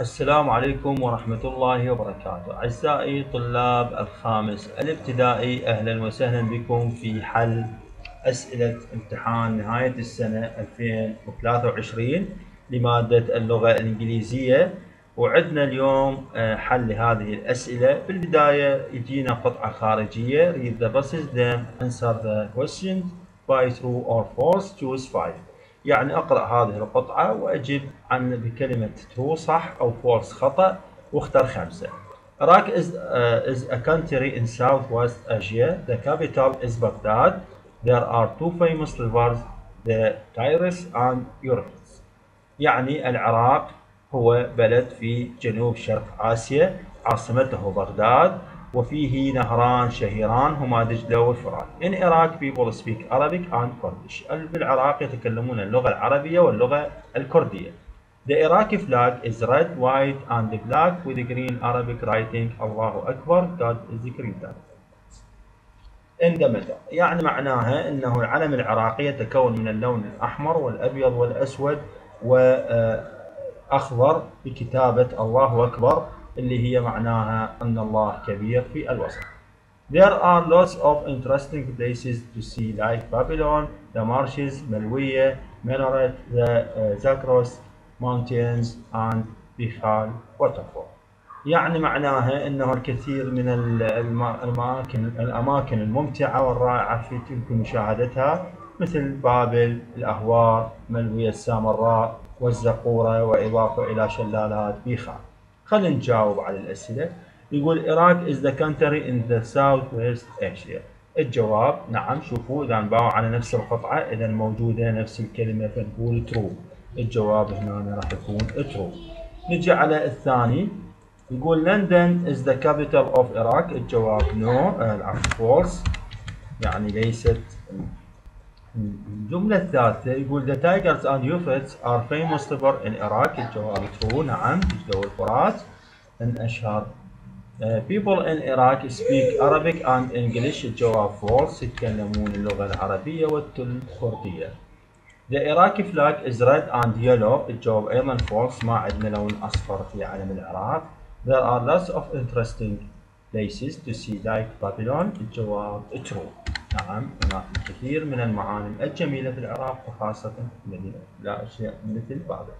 السلام عليكم ورحمة الله وبركاته. أعزائي طلاب الخامس الابتدائي أهلا وسهلا بكم في حل أسئلة امتحان نهاية السنة 2023 لمادة اللغة الإنجليزية. وعندنا اليوم آه، حل لهذه الأسئلة. بالبداية يجينا قطعة خارجية. Read the buses then answer the questions by true or false choose 5 يعني اقرا هذه القطعه واجب عن بكلمه true صح أو false خطا واختر خمسه. Iraq is, uh, is a country in Southwest Asia. The capital is Baghdad. There are two famous rivers, the Tigris and Euphrates. يعني العراق هو بلد في جنوب شرق آسيا عاصمته بغداد وفيه نهران شهيران هما دجلة والفرات. In Iraq people speak Arabic and Kurdish. بالعراق يتكلمون اللغة العربية واللغة الكردية. The Iraqi flag is red, white and black with green Arabic writing الله أكبر God is the creator. اندمج يعني معناها إنه العلم العراقي يتكون من اللون الأحمر والأبيض والأسود واخضر بكتابة الله أكبر اللي هي معناها أن الله كبير في الوسط. There are lots of interesting places to see like Babylon, the marshes, Malwiya, Minaret, the uh, Zakros mountains and Bikhal waterfall. يعني معناها إنه الكثير من الاماكن الأماكن الممتعة والرائعة في يمكن مشاهدتها مثل بابل، الأهوار، ملوية السامراء والزقورة وإضافة إلى شلالات بيخال. خلينا نجاوب على الأسئلة. يقول العراق is the country in the southwest Asia. الجواب نعم شوفوا إذا نباوع على نفس القطعة إذا موجودة نفس الكلمة فنقول true. الجواب هنا راح يكون true. نجي على الثاني. يقول لندن is the capital of Iraq. الجواب no العفو false. يعني ليست الجملة الثالثة يقول the tigers and euphrates are famous river in Iraq الجواب true نعم دجلة والفرات من أشهر uh, people in Iraq speak Arabic and English الجواب false يتكلمون اللغة العربية والكردية The Iraqi flag is red and yellow الجواب أيضا false ما عندنا لون أصفر في علم العراق There are lots of interesting places to see like Babylon الجواب true نعم هناك الكثير من المعالم الجميلة في العراق وخاصة مدينة لا أشياء مثل بابل.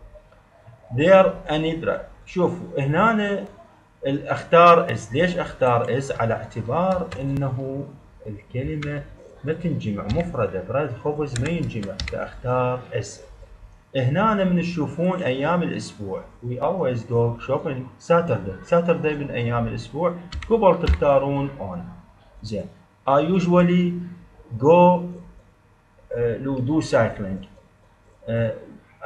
There any bread شوفوا هنا اختار is ليش أختار is على اعتبار إنه الكلمة ما تنجمع مفردة. bread خبز ما ينجمع. فأختار is هنا من تشوفون أيام الأسبوع. We always go shopping Saturday. Saturday من أيام الأسبوع. قبل تختارون on. زين. I usually go لو do cycling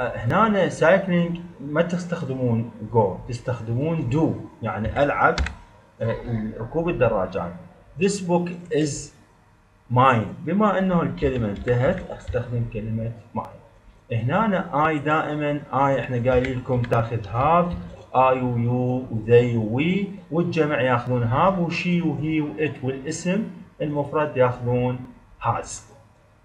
هنا cycling ما تستخدمون جو تستخدمون do يعني ألعب uh, ركوب الدراجات. This book is mine. بما أنه الكلمة انتهت أستخدم كلمة mine. هنا I دائما I إحنا قايلين لكم تاخذ have I و you و they we والجمع ياخذون have و she و he و it والاسم. المفرد ياخذون has.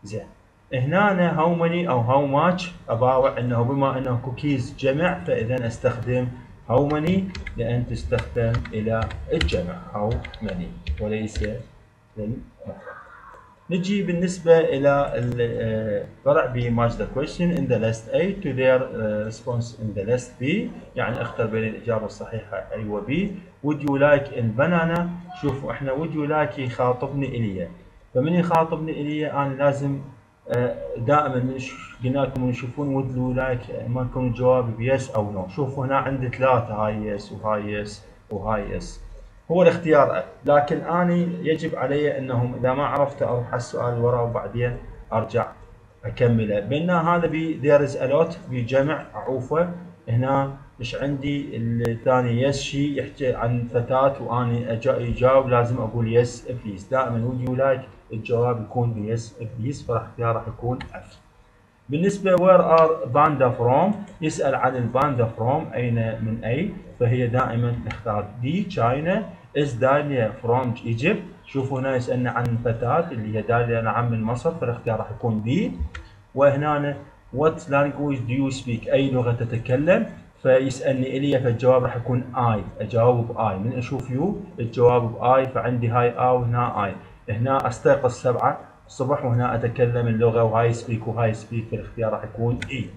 زين. هنا how many أو how much اباوع إنه بما إنه كوكيز جمع فإذا أستخدم how many لأن تستخدم إلى الجمع. how many وليس للمفرد. نجي بالنسبة إلى الفرع ب match the question in the list A to their response in the list B. يعني اختر بين الإجابة الصحيحة A و B. Would you like banana? شوفوا إحنا would you like يخاطبني إلي. فمن يخاطبني إلي؟ أنا لازم دائما من قلنا لكم تشوفون would you like ما يكون الجواب ب yes أو no. شوفوا هنا عندي ثلاثة هاي yes وهاي yes وهاي yes هو الاختيار. لكن أني يجب علي أنهم إذا ما عرفت أروح على السؤال وراه وبعدين أرجع أكمله. بينما هذا B there is a lot بجمع عوفه هنا مش عندي الثاني yes she يحكي عن فتاة وأني اجاوب لازم أقول yes please دائما would you like الجواب يكون ب yes please فراح اختيار راح يكون F بالنسبة where are panda from? يسأل عن الباندا from أين من أي؟ فهي دائما نختار D China is داليا from Egypt? شوفوا هنا يسألنا عن فتاة اللي هي داليا نعم من مصر فالاختيار راح يكون D وهنا what language do you speak أي لغة تتكلم؟ فيسألني إلي فالجواب راح يكون I اجاوب ب I من أشوف you الجواب ب I فعندي هاي I وهنا I هنا أستيقظ سبعة. الصبح وهنا أتكلم اللغة وهاي speak وهاي speak فالاختيار راح يكون A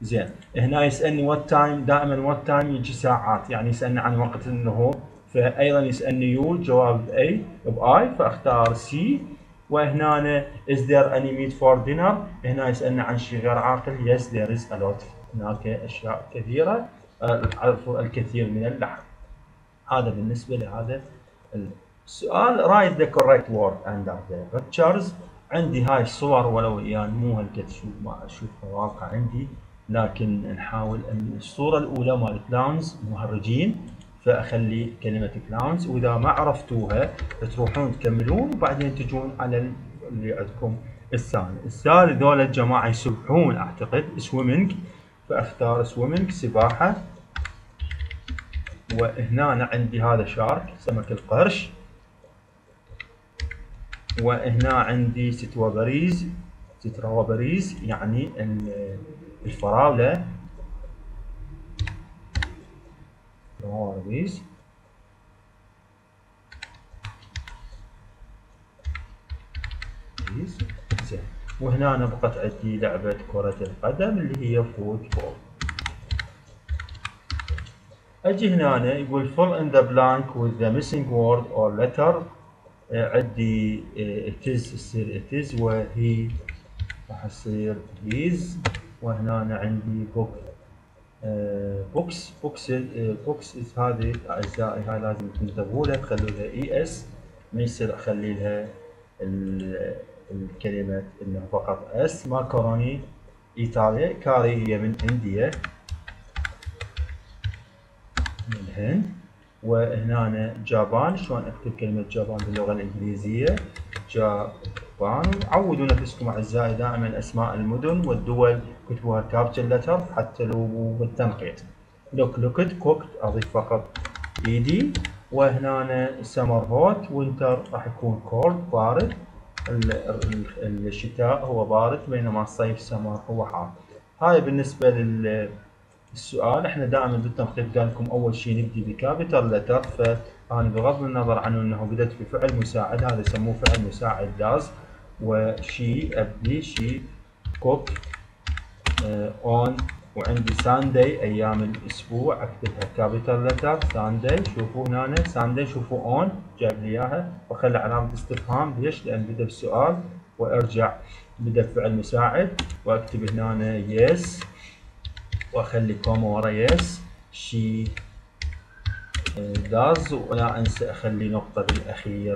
زين. هنا يسألني what time دائما what time يجي ساعات. يعني يسألني عن وقت النهوض فايضا يسألني you الجواب ب I ب I فأختار C وهنا is there any meat for dinner هنا يسالنا عن شيء غير عاقل. There is a lot. هناك أشياء كثيرة الكثير من اللحم هذا بالنسبة لهذا السؤال write the correct word. Under the pictures عندي هاي الصور ولو يعني مو هالقد شوف ما اشوفها واقع عندي لكن نحاول إن الصورة الأولى مال clowns مهرجين فأخلي كلمة clowns وإذا ما عرفتوها تروحون تكملون وبعدين تجون على اللي عندكم الثاني. الثالث ذولا الجماعة يسبحون أعتقد. swimming فاختار swimming سباحة. وهنا عندي هذا shark سمك القرش. وهنا عندي strawberries strawberries يعني الفراولة. strawberries زين. وهنا بقت عندي لعبة كرة القدم اللي هي football. أجي هنا يقول fill in the blank with the missing word or letter. عندي يصير it is وهي راح يصير his وهنا عندي box box. box boxes هذه أعزائي هاي لازم تنتبهوا لها تخلوا لها e s ما يصير أخلي لها الكلمة إنه فقط s macaroni إيطاليا. كاري هي من India. من الهند وهنا Japan شلون أكتب كلمة Japan باللغة الإنجليزية؟ Japan. عودوا نفسكم أعزائي دائما أسماء المدن والدول كتبوها capital letter حتى لو بالتنقيط look looked cooked أضيف فقط ed. وهنا summer hot winter راح يكون cold بارد. الشتاء هو بارد بينما الصيف سمر هو حار. هاي بالنسبة لل السؤال إحنا دائما بالتنقيط قال لكم أول شيء نبدي ب capital letter فأنا بغض النظر عن إنه بدأت بفعل مساعد هذا يسموه فعل مساعد does و she أبدي she cook on وعندي Sunday أيام الأسبوع اكتبها capital letter Sunday شوفوا هنا ساندي شوفوا on جاب لي إياها وأخلي علامة استفهام ليش؟ لأن بدأ بسؤال وأرجع بدأ بفعل مساعد وأكتب هنا yes وأخلي comma ورا yes she does ولا أنسى أخلي نقطة بالأخير.